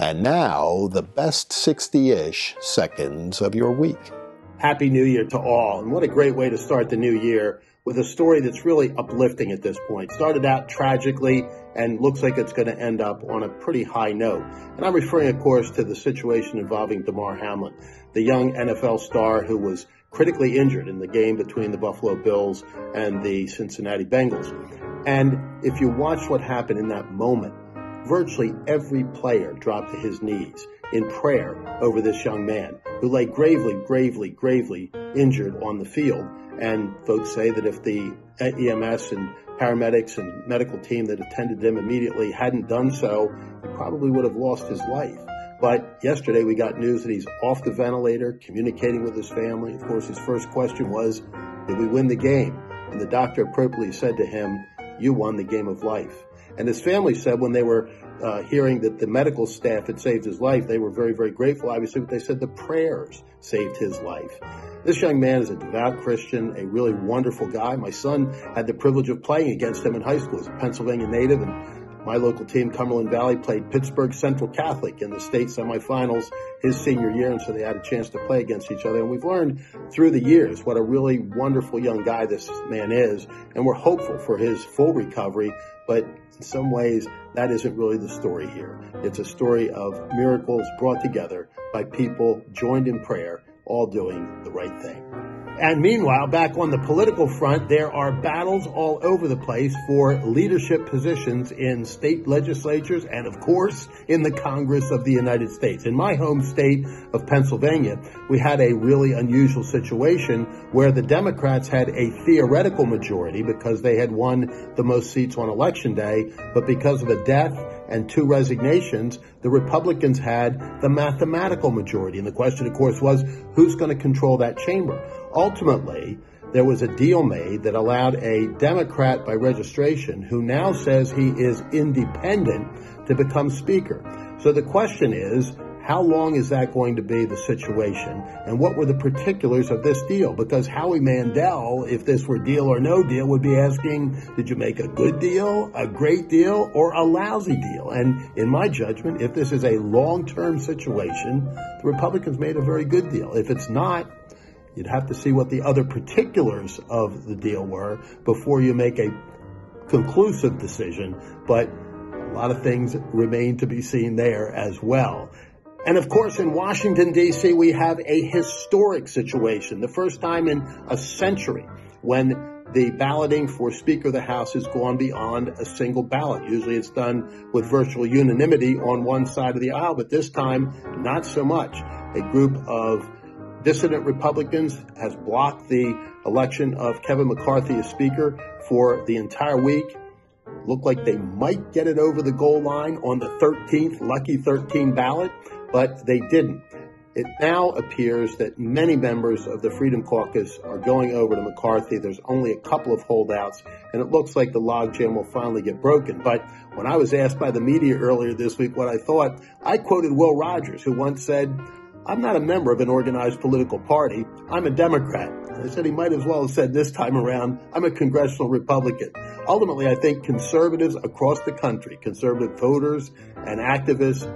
And now, the best 60 ish seconds of your week. Happy New Year to all. And what a great way to start the new year with a story that's really uplifting at this point. Started out tragically and looks like it's going to end up on a pretty high note. And I'm referring, of course, to the situation involving Damar Hamlin, the young NFL star who was critically injured in the game between the Buffalo Bills and the Cincinnati Bengals. And if you watch what happened in that moment, virtually every player dropped to his knees in prayer over this young man who lay gravely, gravely, gravely injured on the field. And folks say that if the EMS and paramedics and medical team that attended him immediately hadn't done so, he probably would have lost his life. But yesterday we got news that he's off the ventilator, communicating with his family. Of course, his first question was, did we win the game? And the doctor appropriately said to him, you won the game of life. And his family said when they were uh, hearing that the medical staff had saved his life, they were very, very grateful. Obviously, but they said the prayers saved his life. This young man is a devout Christian, a really wonderful guy. My son had the privilege of playing against him in high school. He's a Pennsylvania native and my local team, Cumberland Valley, played Pittsburgh Central Catholic in the state semifinals his senior year, and so they had a chance to play against each other. And we've learned through the years what a really wonderful young guy this man is, and we're hopeful for his full recovery. But in some ways, that isn't really the story here. It's a story of miracles brought together by people joined in prayer, all doing the right thing. And meanwhile, back on the political front, there are battles all over the place for leadership positions in state legislatures and, of course, in the Congress of the United States. In my home state of Pennsylvania, we had a really unusual situation where the Democrats had a theoretical majority because they had won the most seats on election day, but because of a death and two resignations, the Republicans had the mathematical majority. And the question, of course, was who's going to control that chamber? Ultimately, there was a deal made that allowed a Democrat by registration who now says he is independent to become Speaker. So the question is, how long is that going to be the situation? And what were the particulars of this deal? Because Howie Mandel, if this were deal or no deal, would be asking, did you make a good deal, a great deal, or a lousy deal? And in my judgment, if this is a long-term situation, the Republicans made a very good deal. If it's not, you'd have to see what the other particulars of the deal were before you make a conclusive decision. But a lot of things remain to be seen there as well. And of course, in Washington, D.C., we have a historic situation. The first time in a century when the balloting for Speaker of the House has gone beyond a single ballot. Usually it's done with virtual unanimity on one side of the aisle, but this time, not so much. A group of dissident Republicans has blocked the election of Kevin McCarthy as Speaker for the entire week. Look like they might get it over the goal line on the 13th, lucky 13 ballot but they didn't. It now appears that many members of the Freedom Caucus are going over to McCarthy. There's only a couple of holdouts, and it looks like the logjam will finally get broken. But when I was asked by the media earlier this week what I thought, I quoted Will Rogers, who once said, I'm not a member of an organized political party. I'm a Democrat. I said he might as well have said this time around, I'm a congressional Republican. Ultimately, I think conservatives across the country, conservative voters and activists,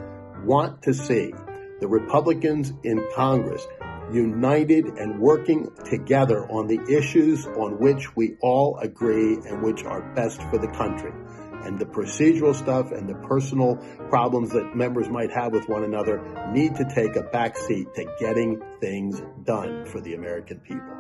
want to see the Republicans in Congress united and working together on the issues on which we all agree and which are best for the country. And the procedural stuff and the personal problems that members might have with one another need to take a backseat to getting things done for the American people.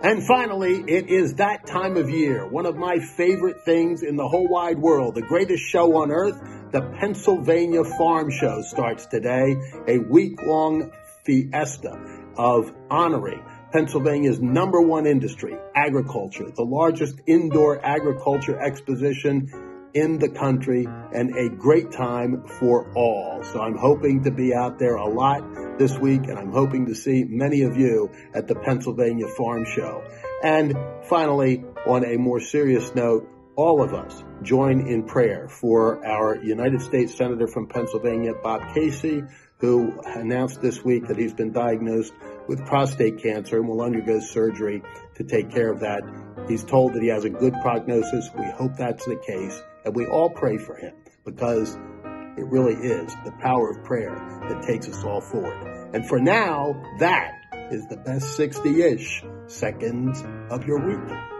And finally, it is that time of year. One of my favorite things in the whole wide world, the greatest show on earth, the Pennsylvania Farm Show starts today, a week long fiesta of honoring Pennsylvania's number one industry, agriculture, the largest indoor agriculture exposition in the country and a great time for all. So I'm hoping to be out there a lot this week and I'm hoping to see many of you at the Pennsylvania Farm Show. And finally, on a more serious note, all of us join in prayer for our United States Senator from Pennsylvania, Bob Casey, who announced this week that he's been diagnosed with prostate cancer and will undergo surgery to take care of that. He's told that he has a good prognosis. We hope that's the case. And we all pray for him because It really is the power of prayer that takes us all forward. And for now, that is the best 60 ish seconds of your week.